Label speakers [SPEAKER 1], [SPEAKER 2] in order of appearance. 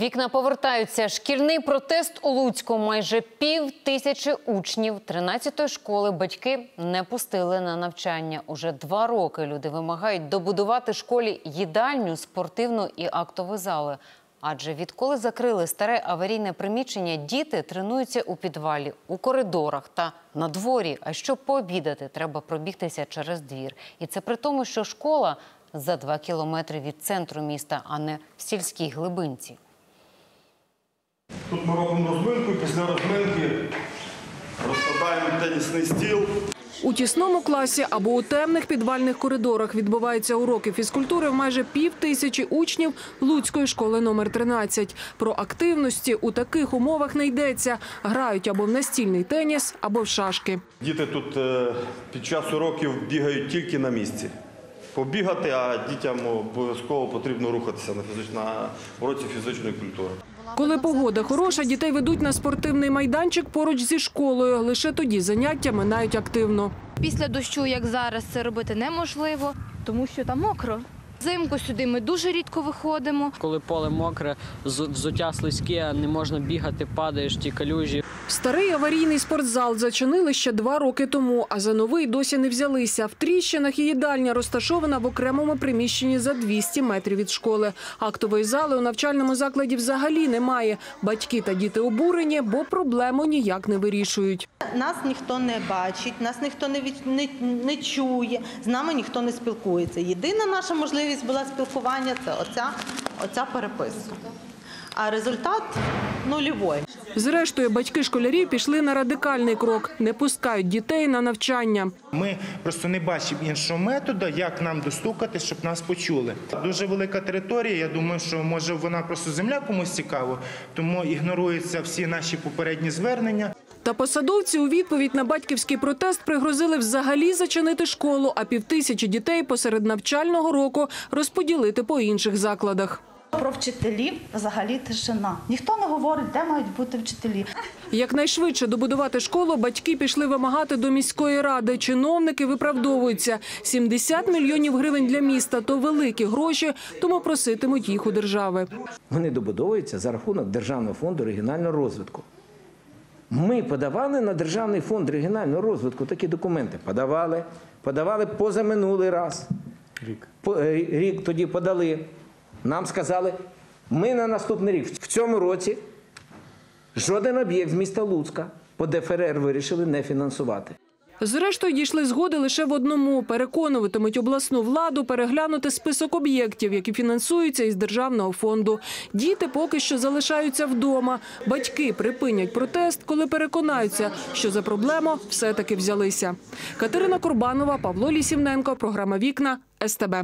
[SPEAKER 1] Вікна повертаються. Шкільний протест у Луцьку. Майже пів тисячі учнів 13-ї школи батьки не пустили на навчання. Уже два роки люди вимагають добудувати школі їдальню, спортивну і актові зали. Адже відколи закрили старе аварійне приміщення, діти тренуються у підвалі, у коридорах та на дворі. А щоб пообідати, треба пробігтися через двір. І це при тому, що школа за два кілометри від центру міста, а не в сільській глибинці.
[SPEAKER 2] Тут ми робимо розминку, і після розминки розкладаємо тенісний стіл.
[SPEAKER 3] У тісному класі або у темних підвальних коридорах відбуваються уроки фізкультури в майже пів тисячі учнів Луцької школи номер 13. Про активності у таких умовах не йдеться. Грають або в настільний теніс, або в шашки.
[SPEAKER 2] Діти тут е, під час уроків бігають тільки на місці. Побігати, а дітям обов'язково потрібно рухатися на, фізич... на уроці фізичної культури.
[SPEAKER 3] Коли погода хороша, дітей ведуть на спортивний майданчик поруч зі школою. Лише тоді заняття минають активно.
[SPEAKER 4] Після дощу, як зараз, це робити неможливо, тому що там мокро. Взимку сюди ми дуже рідко виходимо.
[SPEAKER 5] Коли поле мокре, взуття слизьке, не можна бігати, падаєш ті калюжі.
[SPEAKER 3] Старий аварійний спортзал зачинили ще два роки тому, а за новий досі не взялися. В тріщинах і їдальня розташована в окремому приміщенні за 200 метрів від школи. Актової зали у навчальному закладі взагалі немає. Батьки та діти обурені, бо проблему ніяк не вирішують.
[SPEAKER 6] Нас ніхто не бачить, нас ніхто не, від- не, не чує, з нами ніхто не спілкується. Єдина наша можливість була спілкування це оця, оця переписка. А результат нульовий.
[SPEAKER 3] Зрештою, батьки школярів пішли на радикальний крок, не пускають дітей на навчання.
[SPEAKER 7] Ми просто не бачимо іншого методу, як нам достукати, щоб нас почули. Дуже велика територія. Я думаю, що може вона просто земля комусь цікава, тому ігноруються всі наші попередні звернення.
[SPEAKER 3] Та посадовці у відповідь на батьківський протест пригрозили взагалі зачинити школу, а півтисячі дітей посеред навчального року розподілити по інших закладах.
[SPEAKER 8] Про вчителів взагалі тишина. Ніхто не говорить, де мають бути вчителі.
[SPEAKER 3] Якнайшвидше добудувати школу батьки пішли вимагати до міської ради. Чиновники виправдовуються. 70 мільйонів гривень для міста – то великі гроші, тому проситимуть їх у держави.
[SPEAKER 9] Вони добудовуються за рахунок Державного фонду регіонального розвитку. Ми подавали на Державний фонд регіонального розвитку такі документи. Подавали, подавали позаминулий раз. Рік. Рік тоді подали. Нам сказали, ми на наступний рік. В цьому році жоден об'єкт з міста Луцька по ДФРР вирішили не фінансувати.
[SPEAKER 3] Зрештою, дійшли згоди лише в одному – переконуватимуть обласну владу переглянути список об'єктів, які фінансуються із державного фонду. Діти поки що залишаються вдома. Батьки припинять протест, коли переконаються, що за проблему все-таки взялися. Катерина Курбанова, Павло Лісівненко, програма «Вікна», СТБ.